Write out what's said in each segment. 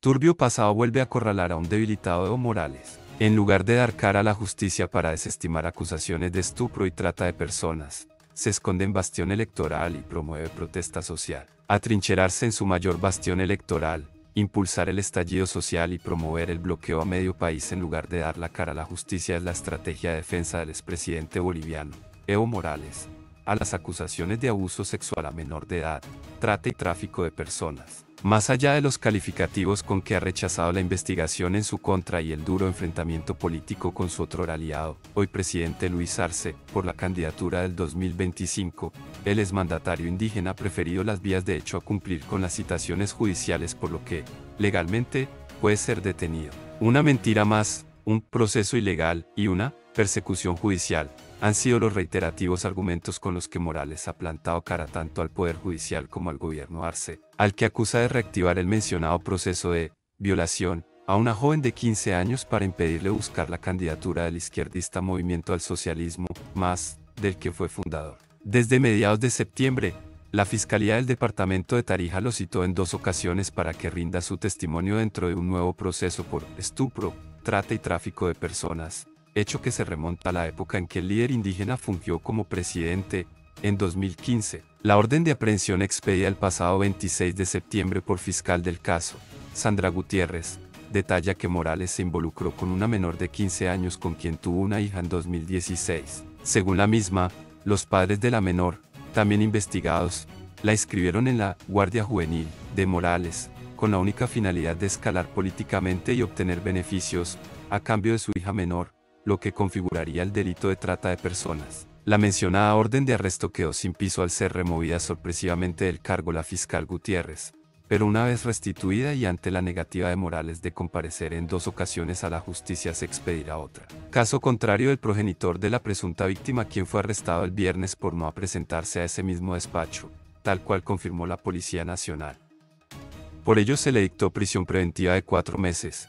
Turbio pasado vuelve a acorralar a un debilitado Evo Morales. En lugar de dar cara a la justicia para desestimar acusaciones de estupro y trata de personas, se esconde en bastión electoral y promueve protesta social. Atrincherarse en su mayor bastión electoral, impulsar el estallido social y promover el bloqueo a medio país en lugar de dar la cara a la justicia es la estrategia de defensa del expresidente boliviano, Evo Morales, a las acusaciones de abuso sexual a menor de edad, trata y tráfico de personas. Más allá de los calificativos con que ha rechazado la investigación en su contra y el duro enfrentamiento político con su otro aliado, hoy presidente Luis Arce, por la candidatura del 2025, el exmandatario indígena ha preferido las vías de hecho a cumplir con las citaciones judiciales por lo que, legalmente, puede ser detenido. Una mentira más, un proceso ilegal y una persecución judicial, han sido los reiterativos argumentos con los que Morales ha plantado cara tanto al Poder Judicial como al gobierno Arce, al que acusa de reactivar el mencionado proceso de violación a una joven de 15 años para impedirle buscar la candidatura del izquierdista Movimiento al Socialismo, más, del que fue fundador. Desde mediados de septiembre, la Fiscalía del Departamento de Tarija lo citó en dos ocasiones para que rinda su testimonio dentro de un nuevo proceso por estupro, trata y tráfico de personas, hecho que se remonta a la época en que el líder indígena fungió como presidente, en 2015. La orden de aprehensión expedida el pasado 26 de septiembre por fiscal del caso, Sandra Gutiérrez, detalla que Morales se involucró con una menor de 15 años con quien tuvo una hija en 2016. Según la misma, los padres de la menor, también investigados, la inscribieron en la Guardia Juvenil de Morales, con la única finalidad de escalar políticamente y obtener beneficios, a cambio de su hija menor, lo que configuraría el delito de trata de personas. La mencionada orden de arresto quedó sin piso al ser removida sorpresivamente del cargo la fiscal Gutiérrez, pero una vez restituida y ante la negativa de Morales de comparecer en dos ocasiones a la justicia se expedirá otra. Caso contrario del progenitor de la presunta víctima quien fue arrestado el viernes por no presentarse a ese mismo despacho, tal cual confirmó la Policía Nacional. Por ello se le dictó prisión preventiva de cuatro meses.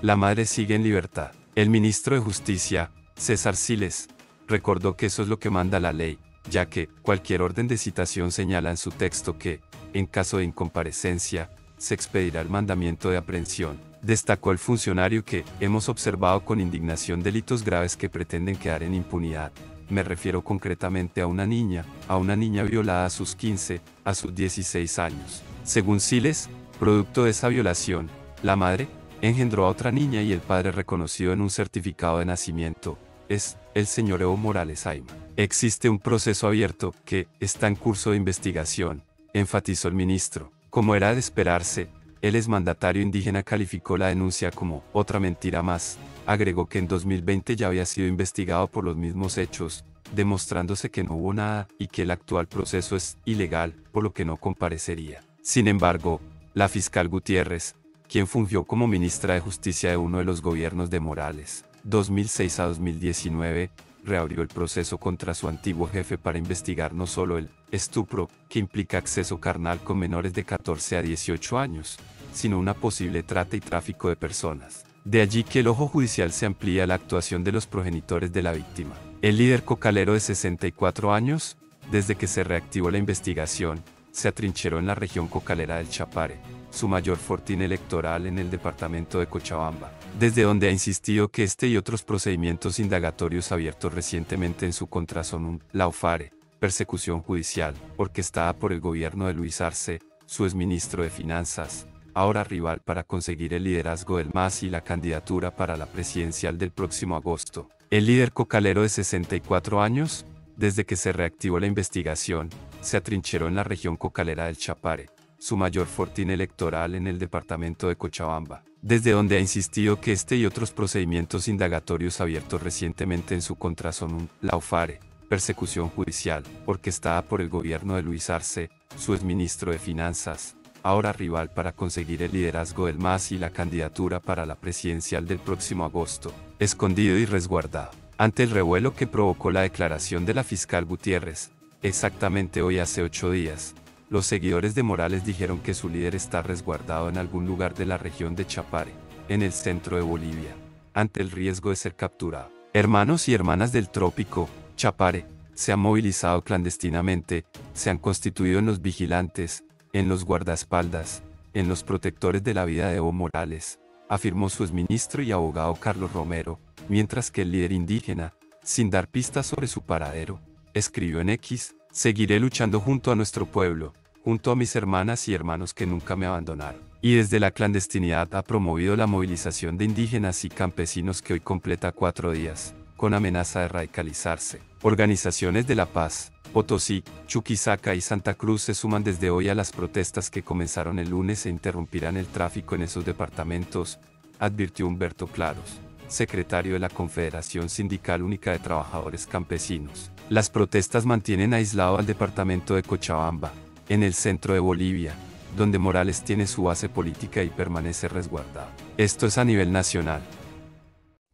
La madre sigue en libertad. El ministro de Justicia, César Siles, recordó que eso es lo que manda la ley, ya que cualquier orden de citación señala en su texto que, en caso de incomparecencia, se expedirá el mandamiento de aprehensión. Destacó el funcionario que hemos observado con indignación delitos graves que pretenden quedar en impunidad. Me refiero concretamente a una niña, a una niña violada a sus 15, a sus 16 años. Según Siles, producto de esa violación, la madre, engendró a otra niña y el padre reconocido en un certificado de nacimiento, es el señor Evo Morales Aima. Existe un proceso abierto que está en curso de investigación, enfatizó el ministro. Como era de esperarse, el exmandatario indígena calificó la denuncia como otra mentira más. Agregó que en 2020 ya había sido investigado por los mismos hechos, demostrándose que no hubo nada y que el actual proceso es ilegal, por lo que no comparecería. Sin embargo, la fiscal Gutiérrez, quien fungió como ministra de Justicia de uno de los gobiernos de Morales, 2006 a 2019, reabrió el proceso contra su antiguo jefe para investigar no solo el estupro, que implica acceso carnal con menores de 14 a 18 años, sino una posible trata y tráfico de personas. De allí que el ojo judicial se amplía a la actuación de los progenitores de la víctima. El líder cocalero de 64 años, desde que se reactivó la investigación, se atrincheró en la región cocalera del Chapare, su mayor fortín electoral en el departamento de Cochabamba, desde donde ha insistido que este y otros procedimientos indagatorios abiertos recientemente en su contra son un laufare, persecución judicial, orquestada por el gobierno de Luis Arce, su exministro de Finanzas, ahora rival para conseguir el liderazgo del MAS y la candidatura para la presidencial del próximo agosto. El líder cocalero de 64 años, desde que se reactivó la investigación, se atrincheró en la región cocalera del Chapare, su mayor fortín electoral en el departamento de Cochabamba, desde donde ha insistido que este y otros procedimientos indagatorios abiertos recientemente en su contra son un laufare, persecución judicial, orquestada por el gobierno de Luis Arce, su exministro de Finanzas, ahora rival para conseguir el liderazgo del MAS y la candidatura para la presidencial del próximo agosto, escondido y resguardado. Ante el revuelo que provocó la declaración de la fiscal Gutiérrez, exactamente hoy hace ocho días, los seguidores de Morales dijeron que su líder está resguardado en algún lugar de la región de Chapare, en el centro de Bolivia, ante el riesgo de ser capturado. Hermanos y hermanas del trópico, Chapare, se han movilizado clandestinamente, se han constituido en los vigilantes, en los guardaespaldas, en los protectores de la vida de Evo Morales, afirmó su exministro y abogado Carlos Romero, mientras que el líder indígena, sin dar pistas sobre su paradero, escribió en X, seguiré luchando junto a nuestro pueblo, junto a mis hermanas y hermanos que nunca me abandonaron. Y desde la clandestinidad ha promovido la movilización de indígenas y campesinos que hoy completa cuatro días, con amenaza de radicalizarse. Organizaciones de la paz, Potosí, Chuquisaca y Santa Cruz se suman desde hoy a las protestas que comenzaron el lunes e interrumpirán el tráfico en esos departamentos, advirtió Humberto Claros, secretario de la Confederación Sindical Única de Trabajadores Campesinos. Las protestas mantienen aislado al departamento de Cochabamba, en el centro de Bolivia, donde Morales tiene su base política y permanece resguardado. Esto es a nivel nacional.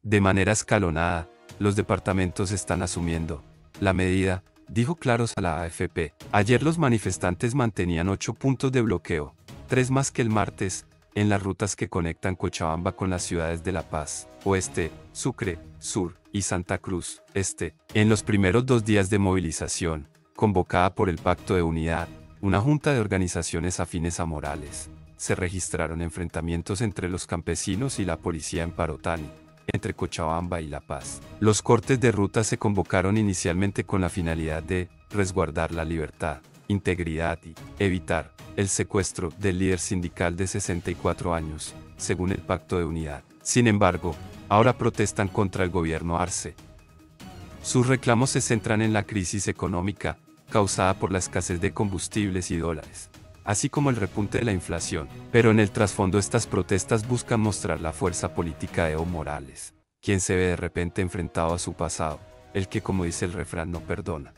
De manera escalonada, los departamentos están asumiendo la medida, dijo Claros a la AFP. Ayer los manifestantes mantenían ocho puntos de bloqueo, tres más que el martes, en las rutas que conectan Cochabamba con las ciudades de La Paz, Oeste, Sucre, Sur y Santa Cruz, Este. En los primeros dos días de movilización, convocada por el Pacto de Unidad, una junta de organizaciones afines a Morales. Se registraron enfrentamientos entre los campesinos y la policía en Parotani, entre Cochabamba y La Paz. Los cortes de ruta se convocaron inicialmente con la finalidad de resguardar la libertad, integridad y evitar el secuestro del líder sindical de 64 años, según el Pacto de Unidad. Sin embargo, ahora protestan contra el gobierno Arce. Sus reclamos se centran en la crisis económica, causada por la escasez de combustibles y dólares, así como el repunte de la inflación. Pero en el trasfondo estas protestas buscan mostrar la fuerza política de Evo Morales, quien se ve de repente enfrentado a su pasado, el que como dice el refrán no perdona.